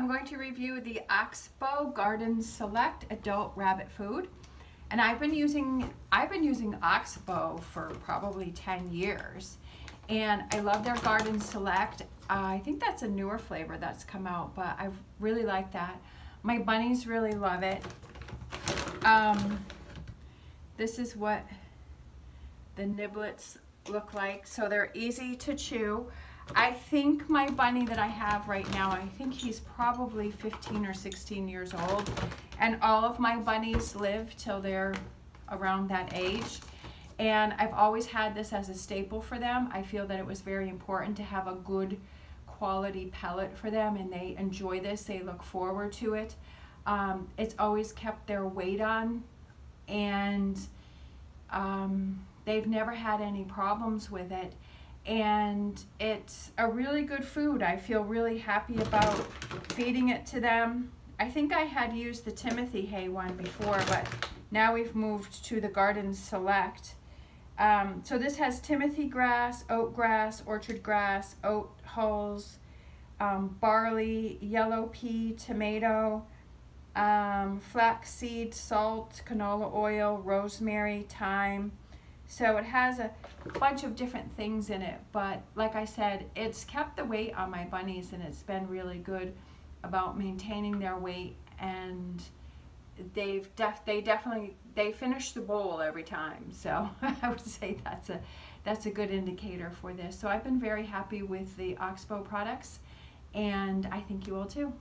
I'm going to review the Oxbow Garden Select Adult Rabbit Food. And I've been using I've been using Oxbow for probably 10 years. And I love their Garden Select. Uh, I think that's a newer flavor that's come out, but I really like that. My bunnies really love it. Um, this is what the niblets look like. So they're easy to chew. I think my bunny that I have right now, I think he's probably 15 or 16 years old. And all of my bunnies live till they're around that age. And I've always had this as a staple for them. I feel that it was very important to have a good quality pellet for them and they enjoy this. They look forward to it. Um, it's always kept their weight on and um, they've never had any problems with it and it's a really good food. I feel really happy about feeding it to them. I think I had used the Timothy hay one before, but now we've moved to the Garden Select. Um, so this has Timothy grass, oat grass, orchard grass, oat hulls, um, barley, yellow pea, tomato, um, flaxseed, salt, canola oil, rosemary, thyme, so it has a bunch of different things in it, but like I said, it's kept the weight on my bunnies and it's been really good about maintaining their weight and they've def they definitely they finish the bowl every time. So I would say that's a that's a good indicator for this. So I've been very happy with the Oxbow products and I think you will too